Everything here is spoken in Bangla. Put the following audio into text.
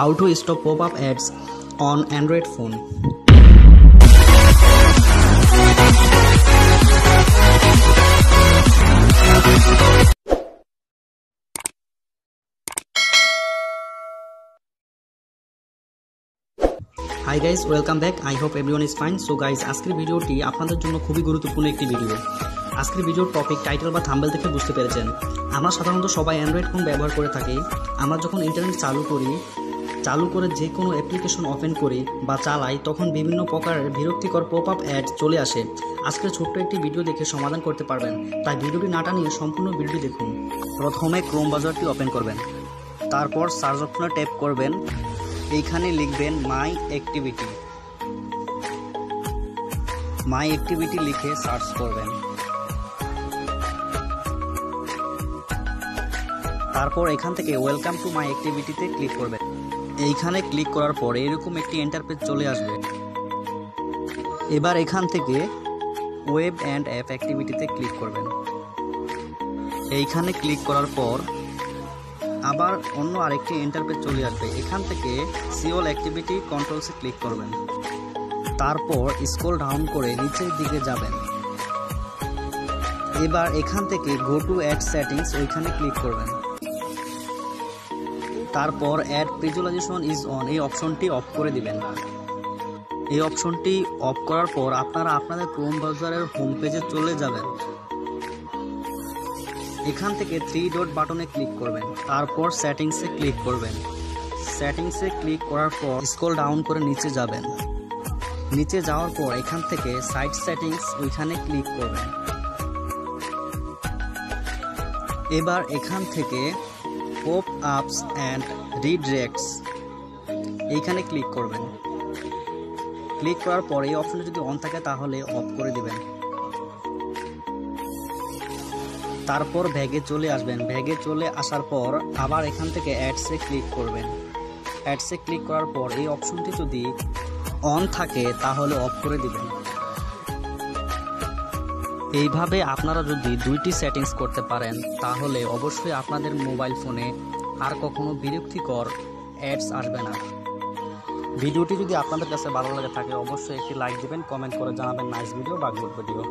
how to stop pop-up ads on Android phone. Hi guys welcome back I hope everyone is fine so guys আজকের ভিডিওটি আপনাদের জন্য খুবই গুরুত্বপূর্ণ একটি ভিডিও আজকের ভিডিওর টপিক টাইটেল বা থাম্বেল দেখে বুঝতে পেরেছেন। আমরা সাধারণত সবাই অ্যান্ড্রয়েড ফোন ব্যবহার করে থাকি। আমরা যখন ইন্টারনেট চালু করি চালু করে যে কোনো অ্যাপ্লিকেশন ওপেন করি বা চালাই তখন বিভিন্ন প্রকারের বিরক্তিকর পপ আপ অ্যাড চলে আসে। আজকের ছোট্ট একটি ভিডিও দেখে সমাধান করতে পারবেন। তাই ভিডিওটি না টানিয়ে সম্পূর্ণ ভিডিওটি দেখুন। প্রথমে ক্রোম বাজারটি ওপেন করবেন। তারপর সার্চ অপশনে ট্যাপ করবেন। এইখানে লিখবেন মাই অ্যাক্টিভিটি মাই অ্যাক্টিভিটি লিখে সার্চ করবেন। তারপর এখান থেকে ওয়েলকাম টু মাই অ্যাক্টিভিটিতে ক্লিক করবেন। এইখানে ক্লিক করার পর এরকম একটি এন্টারপেজ চলে আসবে। এবার এখান থেকে ওয়েব অ্যান্ড অ্যাপ অ্যাক্টিভিটিতে ক্লিক করবেন। এইখানে ক্লিক করার পর আবার অন্য আরেকটি ইন্টারপেজ চলে আসবে। এখান থেকে সিওল অ্যাক্টিভিটি কন্ট্রোলসে ক্লিক করবেন। তারপর স্ক্রল ডাউন করে নিচের দিকে যাবেন। এবার এখান থেকে গো টু অ্যাড সেটিংস ওইখানে ক্লিক করবেন। তারপর অ্যাড ভিজুয়ালাইজেশন ইজ অন এই অপশনটি অফ করে দিবেন। এই অপশনটি অফ করার পর আপনারা আপনাদের ক্রোম ব্রাউজারের হোম পেজে চলে যাবেন। এখান থেকে থ্রি ডট বাটনে ক্লিক করবেন। তারপর সেটিংসে ক্লিক করবেন। সেটিংসে ক্লিক করার পর স্ক্রল ডাউন করে নিচে যাবেন। নিচে যাওয়ার পর এখান থেকে সাইট সেটিংস ওইখানে ক্লিক করবেন। এবার এখান থেকে পপ আপস অ্যান্ড রিডাইরেক্টস এইখানে ক্লিক করবেন। ক্লিক করার পর এই অপশনটা যদি অন থাকে তাহলে অফ করে দিবেন। তারপর ব্যাগে চলে আসবেন। ব্যাগে চলে আসার পর আবার এখান থেকে অ্যাডসে ক্লিক করবেন। অ্যাডসে ক্লিক করার পর এই অপশনটি যদি অন থাকে তাহলে অফ করে দিবেন। এইভাবে আপনারা যদি দুইটি সেটিংস করতে পারেন, তাহলে অবশ্যই আপনাদের মোবাইল ফোনে আর কখনো বিরক্তিকর অ্যাডস আসবে না। ভিডিওটি যদি আপনাদের কাছে ভালো লাগে থাকে, অবশ্যই একটি লাইক দিবেন কমেন্ট করে জানাবেন। নাইস ভিডিও বা গুড ভিডিও